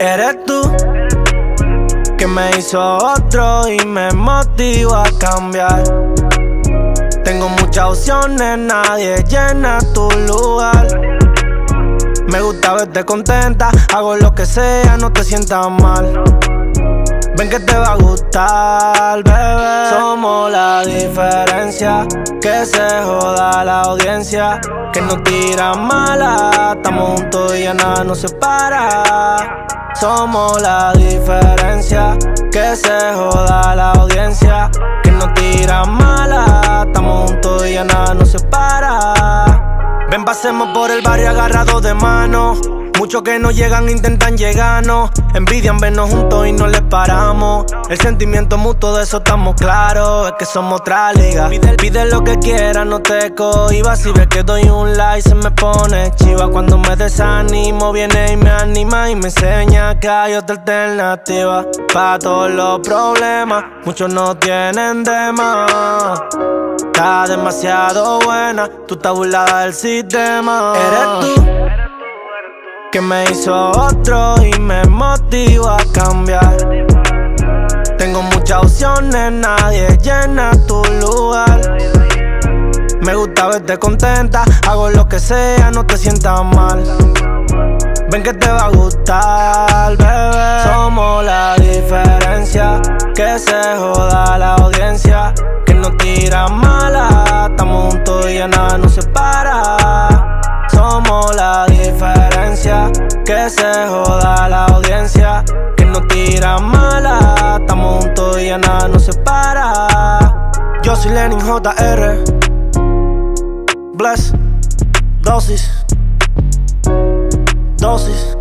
Eres tú que me hizo otro y me motiva a cambiar. Tengo muchas opciones, nadie llena tu lugar. Me gusta verte contenta, hago lo que sea, no te sientas mal. Ven que te va a gustar, bebé. Somos la diferencia, que se joda la audiencia, que no tira mala. Estamos juntos y ya nada nos separa. Somos la diferencia, que se joda la audiencia, que no tira mala. Estamos juntos y nada nos separa. Ven, pasemos por el barrio agarrados de mano. Muchos que no llegan intentan llegarnos. Envidian vernos juntos y no les paramos. El sentimiento mutuo de eso estamos claros. Es que somos otra liga. Pide, lo que quieras, no te cohibas. Si ves que doy un like, se me pone chiva. Cuando me desanimo, viene y me anima y me enseña que hay otra alternativa. Para todos los problemas, muchos no tienen de más. Está demasiado buena, tú estás burlada del sistema. Eres tú que me hizo otro y me motiva a cambiar. Tengo muchas opciones, nadie llena tu lugar. Me gusta verte contenta, hago lo que sea, no te sientas mal. Ven que te va a gustar, bebé. Somos la diferencia, que se joda la audiencia, que no tira mala. Estamos juntos y nada nos separa. Que se joda la audiencia, que no tira mala. Estamos juntos y ya nada nos separa. Yo soy Lenin JR, Bless, dosis, dosis.